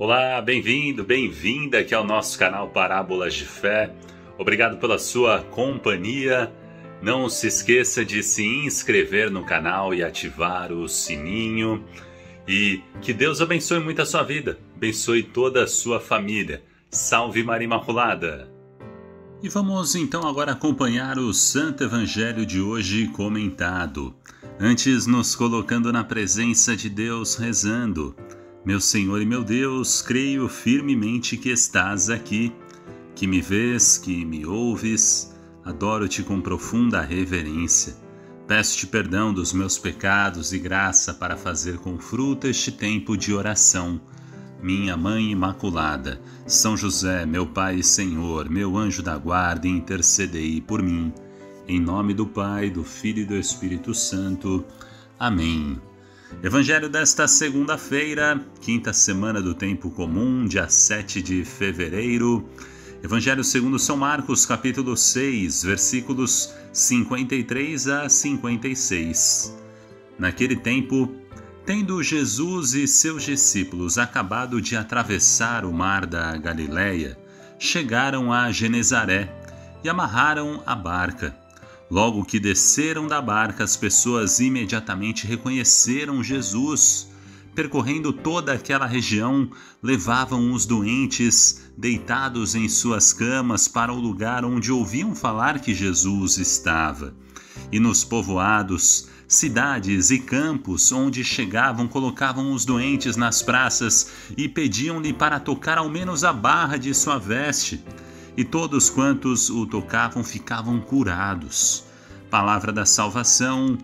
Olá, bem-vindo, bem-vinda aqui ao nosso canal Parábolas de Fé. Obrigado pela sua companhia. Não se esqueça de se inscrever no canal e ativar o sininho. E que Deus abençoe muito a sua vida, abençoe toda a sua família. Salve Maria Imaculada! E vamos então agora acompanhar o Santo Evangelho de hoje comentado. Antes, nos colocando na presença de Deus, rezando. Meu Senhor e meu Deus, creio firmemente que estás aqui, que me vês, que me ouves. Adoro-te com profunda reverência. Peço-te perdão dos meus pecados e graça para fazer com fruto este tempo de oração. Minha Mãe Imaculada, São José, meu Pai e Senhor, meu anjo da guarda, intercedei por mim. Em nome do Pai, do Filho e do Espírito Santo. Amém. Evangelho desta segunda-feira, quinta semana do tempo comum, dia 7 de fevereiro. Evangelho segundo São Marcos, capítulo 6, versículos 53 a 56. Naquele tempo, tendo Jesus e seus discípulos acabado de atravessar o mar da Galileia, chegaram a Genezaré e amarraram a barca Logo que desceram da barca, as pessoas imediatamente reconheceram Jesus. Percorrendo toda aquela região, levavam os doentes deitados em suas camas para o lugar onde ouviam falar que Jesus estava. E nos povoados, cidades e campos onde chegavam, colocavam os doentes nas praças e pediam-lhe para tocar ao menos a barra de sua veste e todos quantos o tocavam ficavam curados. Palavra da salvação,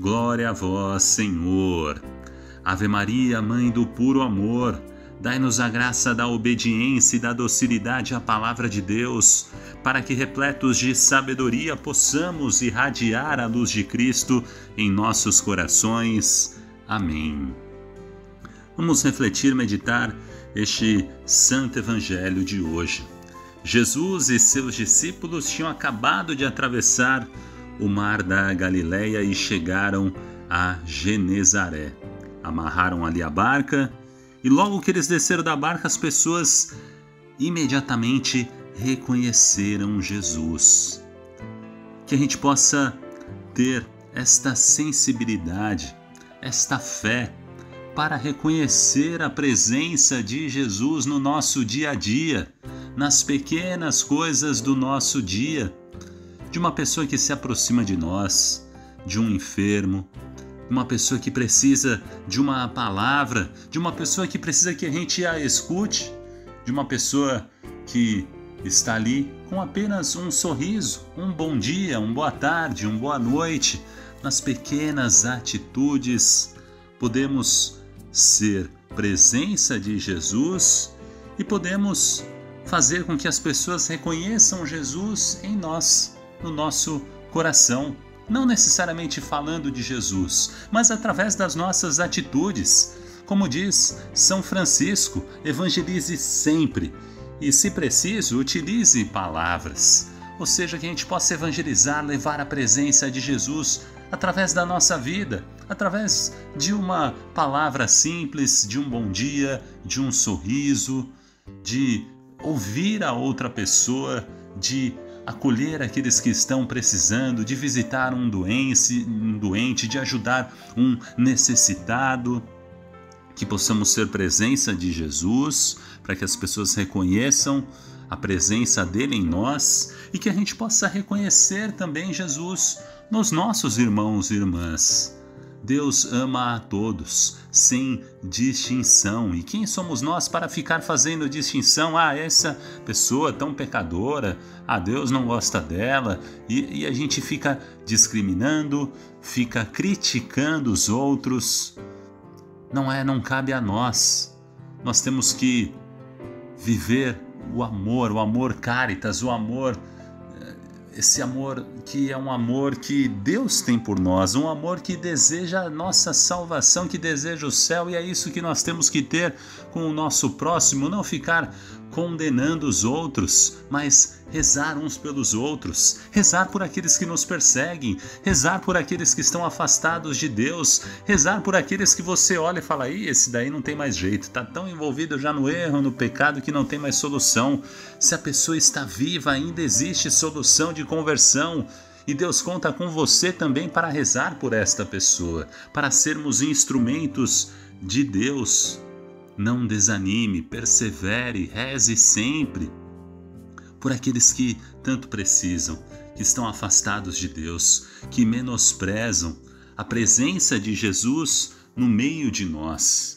glória a vós, Senhor. Ave Maria, Mãe do puro amor, dai-nos a graça da obediência e da docilidade à palavra de Deus, para que, repletos de sabedoria, possamos irradiar a luz de Cristo em nossos corações. Amém. Vamos refletir, meditar este Santo Evangelho de hoje. Jesus e seus discípulos tinham acabado de atravessar o mar da Galileia e chegaram a Genezaré. Amarraram ali a barca e logo que eles desceram da barca, as pessoas imediatamente reconheceram Jesus. Que a gente possa ter esta sensibilidade, esta fé para reconhecer a presença de Jesus no nosso dia a dia nas pequenas coisas do nosso dia, de uma pessoa que se aproxima de nós, de um enfermo, uma pessoa que precisa de uma palavra, de uma pessoa que precisa que a gente a escute, de uma pessoa que está ali com apenas um sorriso, um bom dia, um boa tarde, um boa noite. Nas pequenas atitudes, podemos ser presença de Jesus e podemos fazer com que as pessoas reconheçam Jesus em nós, no nosso coração. Não necessariamente falando de Jesus, mas através das nossas atitudes. Como diz São Francisco, evangelize sempre e, se preciso, utilize palavras. Ou seja, que a gente possa evangelizar, levar a presença de Jesus através da nossa vida, através de uma palavra simples, de um bom dia, de um sorriso, de ouvir a outra pessoa, de acolher aqueles que estão precisando, de visitar um doente, um doente, de ajudar um necessitado. Que possamos ser presença de Jesus, para que as pessoas reconheçam a presença dele em nós e que a gente possa reconhecer também Jesus nos nossos irmãos e irmãs. Deus ama a todos, sem distinção. E quem somos nós para ficar fazendo distinção? Ah, essa pessoa tão pecadora, ah, Deus não gosta dela. E, e a gente fica discriminando, fica criticando os outros. Não é, não cabe a nós. Nós temos que viver o amor, o amor caritas, o amor esse amor que é um amor que Deus tem por nós, um amor que deseja a nossa salvação, que deseja o céu, e é isso que nós temos que ter com o nosso próximo, não ficar condenando os outros, mas rezar uns pelos outros, rezar por aqueles que nos perseguem, rezar por aqueles que estão afastados de Deus, rezar por aqueles que você olha e fala: Ih, esse daí não tem mais jeito, está tão envolvido já no erro, no pecado que não tem mais solução. Se a pessoa está viva, ainda existe solução de conversão. E Deus conta com você também para rezar por esta pessoa, para sermos instrumentos de Deus. Não desanime, persevere, reze sempre por aqueles que tanto precisam, que estão afastados de Deus, que menosprezam a presença de Jesus no meio de nós.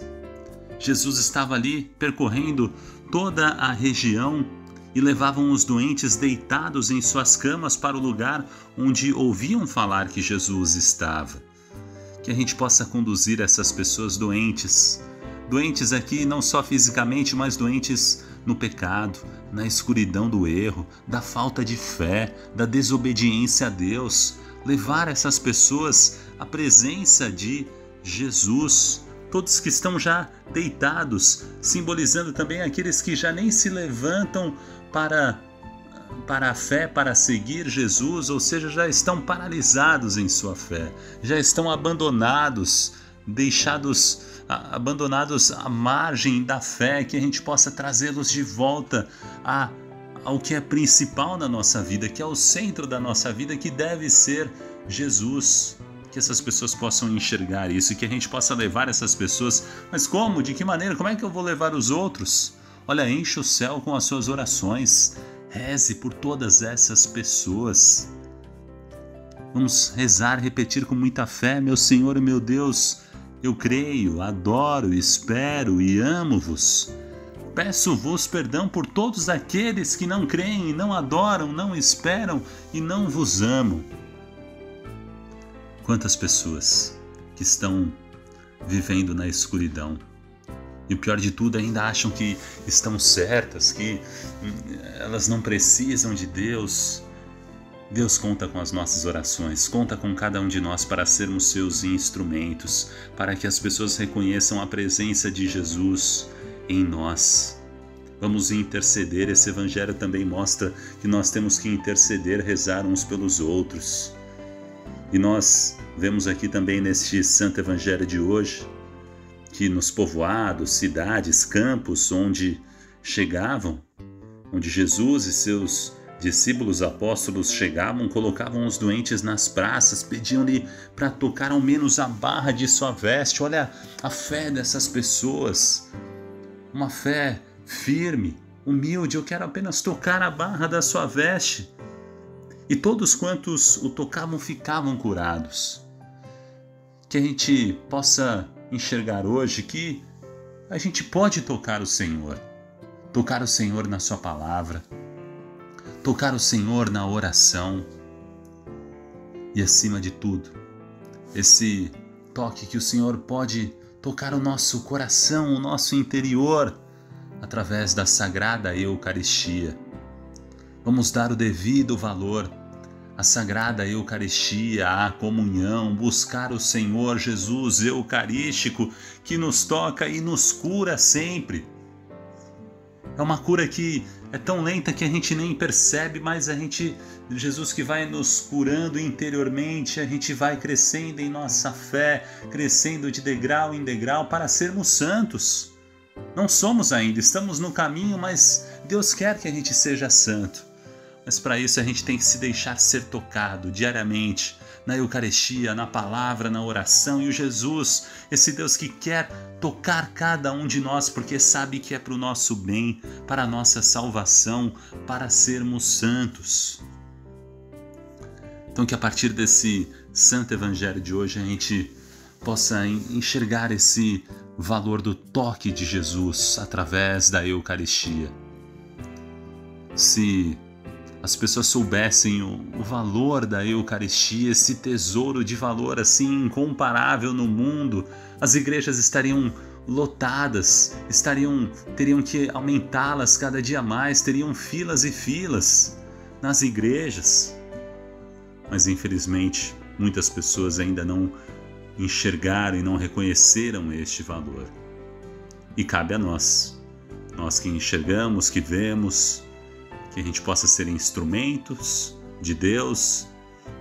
Jesus estava ali percorrendo toda a região e levavam os doentes deitados em suas camas para o lugar onde ouviam falar que Jesus estava. Que a gente possa conduzir essas pessoas doentes Doentes aqui não só fisicamente, mas doentes no pecado, na escuridão do erro, da falta de fé, da desobediência a Deus. Levar essas pessoas à presença de Jesus. Todos que estão já deitados, simbolizando também aqueles que já nem se levantam para para a fé, para seguir Jesus, ou seja, já estão paralisados em sua fé, já estão abandonados, deixados abandonados à margem da fé, que a gente possa trazê-los de volta a, ao que é principal na nossa vida, que é o centro da nossa vida, que deve ser Jesus. Que essas pessoas possam enxergar isso, que a gente possa levar essas pessoas. Mas como? De que maneira? Como é que eu vou levar os outros? Olha, enche o céu com as suas orações. Reze por todas essas pessoas. Vamos rezar, repetir com muita fé, meu Senhor e meu Deus eu creio, adoro, espero e amo-vos. Peço-vos perdão por todos aqueles que não creem, não adoram, não esperam e não vos amam. Quantas pessoas que estão vivendo na escuridão e o pior de tudo, ainda acham que estão certas, que hum, elas não precisam de Deus, Deus conta com as nossas orações, conta com cada um de nós para sermos seus instrumentos, para que as pessoas reconheçam a presença de Jesus em nós. Vamos interceder, esse evangelho também mostra que nós temos que interceder, rezar uns pelos outros. E nós vemos aqui também neste santo evangelho de hoje que nos povoados, cidades, campos onde chegavam, onde Jesus e seus Discípulos apóstolos chegavam, colocavam os doentes nas praças, pediam-lhe para tocar ao menos a barra de sua veste. Olha a fé dessas pessoas. Uma fé firme, humilde. Eu quero apenas tocar a barra da sua veste. E todos quantos o tocavam ficavam curados. Que a gente possa enxergar hoje que a gente pode tocar o Senhor, tocar o Senhor na Sua palavra tocar o Senhor na oração e, acima de tudo, esse toque que o Senhor pode tocar o nosso coração, o nosso interior, através da sagrada Eucaristia. Vamos dar o devido valor à sagrada Eucaristia, à comunhão, buscar o Senhor Jesus Eucarístico que nos toca e nos cura sempre. É uma cura que é tão lenta que a gente nem percebe, mas a gente, Jesus que vai nos curando interiormente, a gente vai crescendo em nossa fé, crescendo de degrau em degrau para sermos santos. Não somos ainda, estamos no caminho, mas Deus quer que a gente seja santo. Mas para isso a gente tem que se deixar ser tocado diariamente na Eucaristia, na palavra, na oração e o Jesus, esse Deus que quer tocar cada um de nós porque sabe que é para o nosso bem, para a nossa salvação, para sermos santos. Então, que a partir desse Santo Evangelho de hoje a gente possa enxergar esse valor do toque de Jesus através da Eucaristia. Se as pessoas soubessem o, o, valor da Eucaristia, esse tesouro de valor assim incomparável no mundo, as igrejas estariam lotadas, estariam teriam que aumentá-las cada dia mais, teriam filas e filas nas igrejas. Mas infelizmente, muitas pessoas ainda não enxergaram e não reconheceram este valor. E cabe a nós nós que enxergamos, que vemos, que a gente possa ser instrumentos de Deus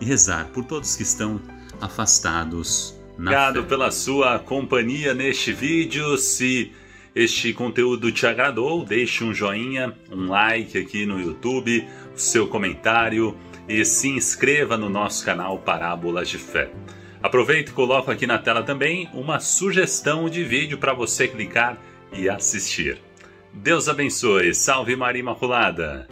e rezar por todos que estão afastados. Obrigado fé. pela sua companhia neste vídeo. Se este conteúdo te agradou, deixe um joinha, um like aqui no YouTube, o seu comentário e se inscreva no nosso canal Parábolas de Fé. Aproveito e coloco aqui na tela também uma sugestão de vídeo para você clicar e assistir. Deus abençoe. Salve Maria Imaculada.